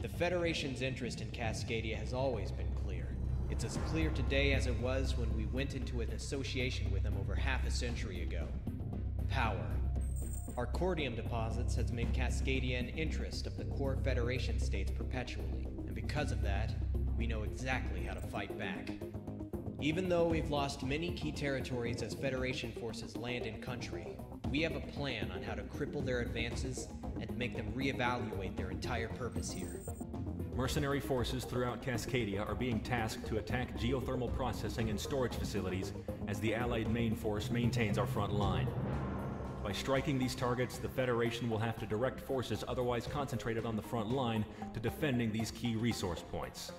The Federation's interest in Cascadia has always been clear. It's as clear today as it was when we went into an association with them over half a century ago. Power. Our cordium deposits has made Cascadia an interest of the core Federation states perpetually, and because of that, we know exactly how to fight back. Even though we've lost many key territories as Federation forces land in country, we have a plan on how to cripple their advances and make them reevaluate their entire purpose here. Mercenary forces throughout Cascadia are being tasked to attack geothermal processing and storage facilities as the Allied main force maintains our front line. By striking these targets, the Federation will have to direct forces otherwise concentrated on the front line to defending these key resource points.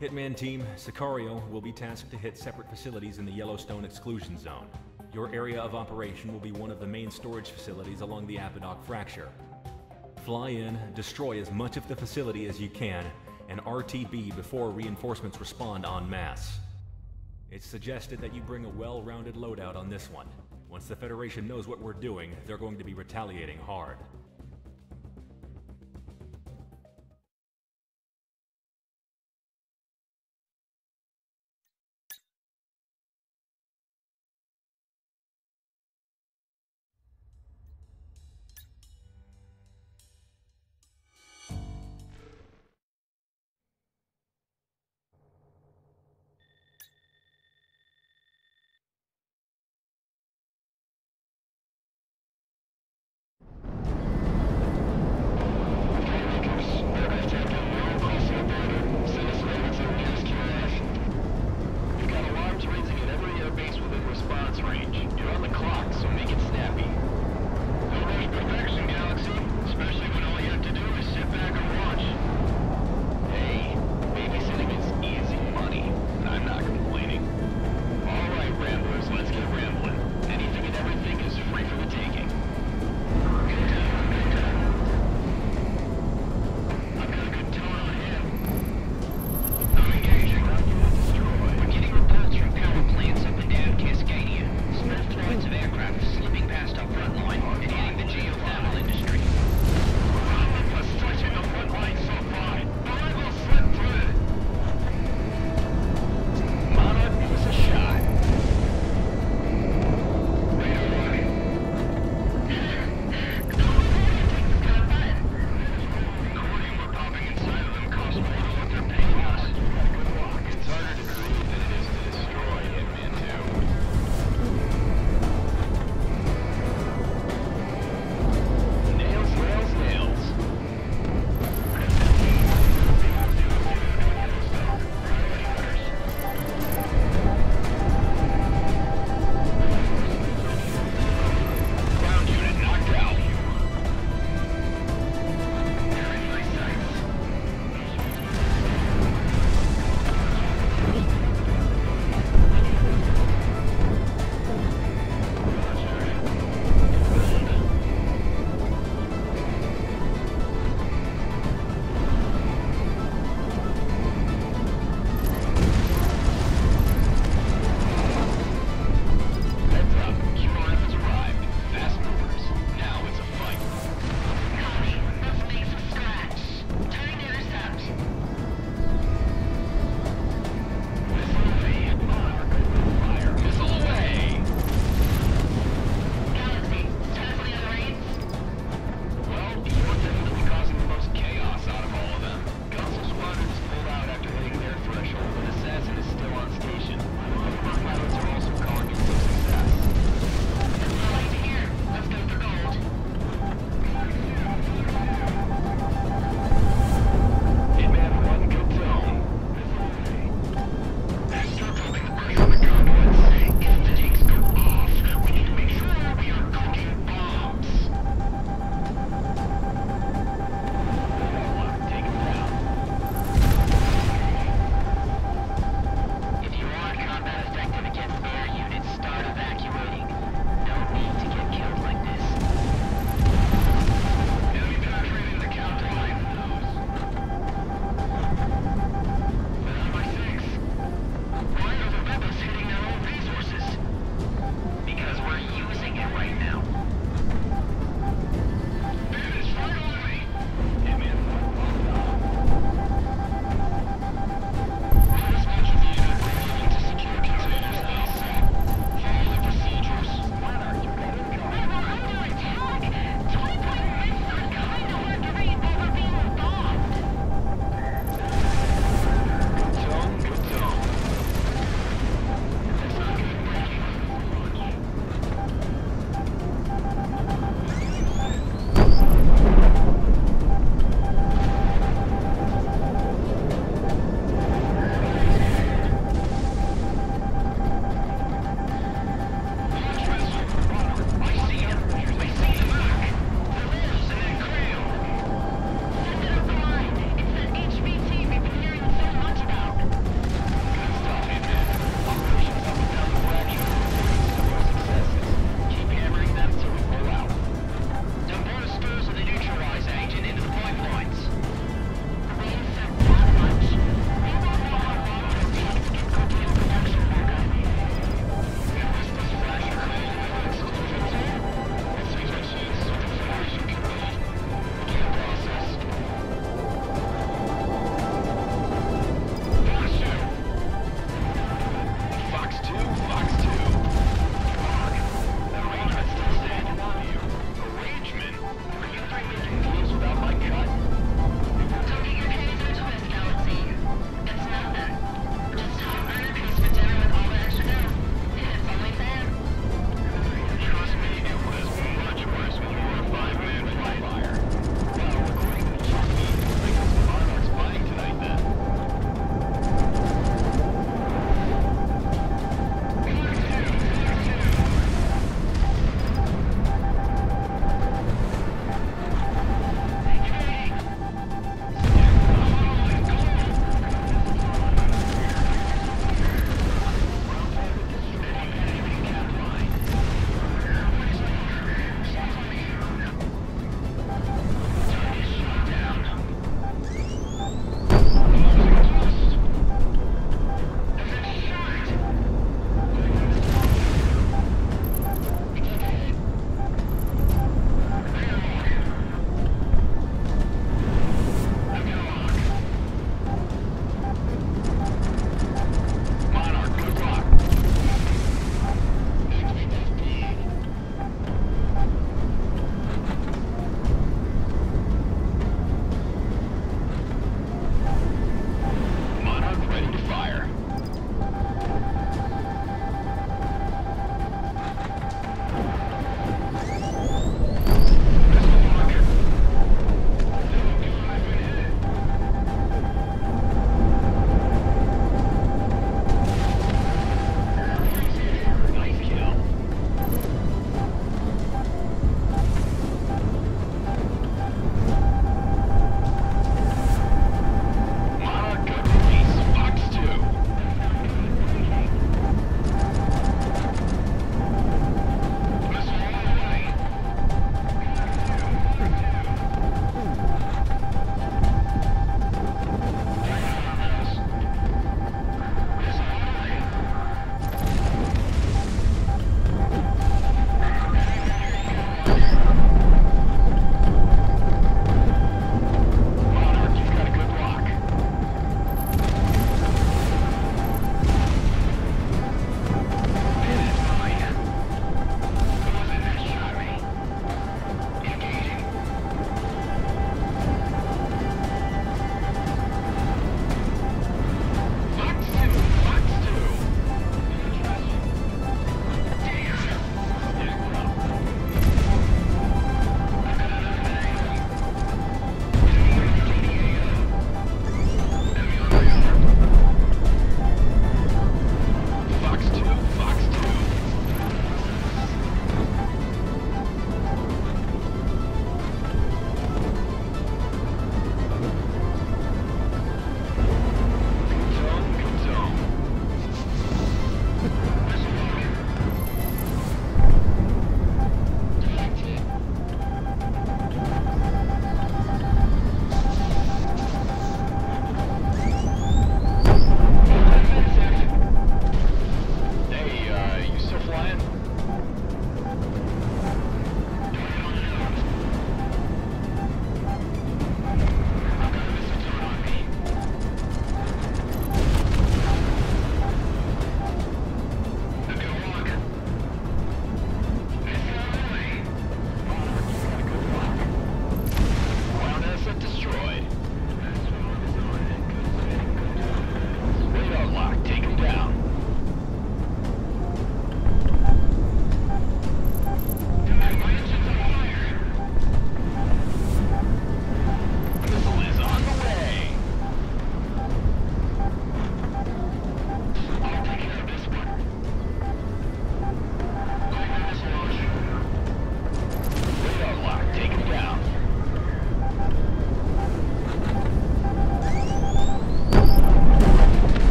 Hitman Team, Sicario will be tasked to hit separate facilities in the Yellowstone Exclusion Zone. Your area of operation will be one of the main storage facilities along the Apodoc Fracture. Fly in, destroy as much of the facility as you can, and RTB before reinforcements respond en masse. It's suggested that you bring a well-rounded loadout on this one. Once the Federation knows what we're doing, they're going to be retaliating hard.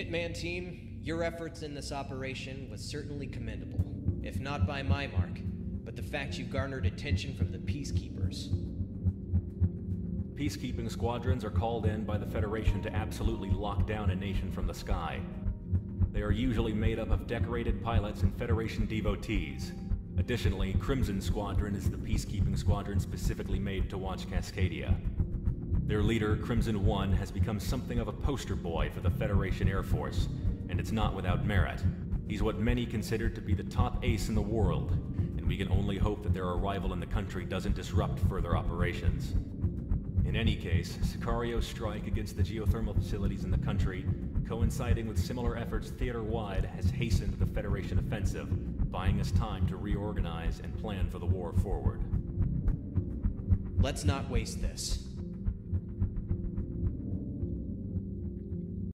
Hitman team, your efforts in this operation was certainly commendable, if not by my mark, but the fact you garnered attention from the Peacekeepers. Peacekeeping squadrons are called in by the Federation to absolutely lock down a nation from the sky. They are usually made up of decorated pilots and Federation devotees. Additionally, Crimson Squadron is the peacekeeping squadron specifically made to watch Cascadia. Their leader, Crimson One, has become something of a poster boy for the Federation Air Force, and it's not without merit. He's what many consider to be the top ace in the world, and we can only hope that their arrival in the country doesn't disrupt further operations. In any case, Sicario's strike against the geothermal facilities in the country, coinciding with similar efforts theater-wide, has hastened the Federation offensive, buying us time to reorganize and plan for the war forward. Let's not waste this.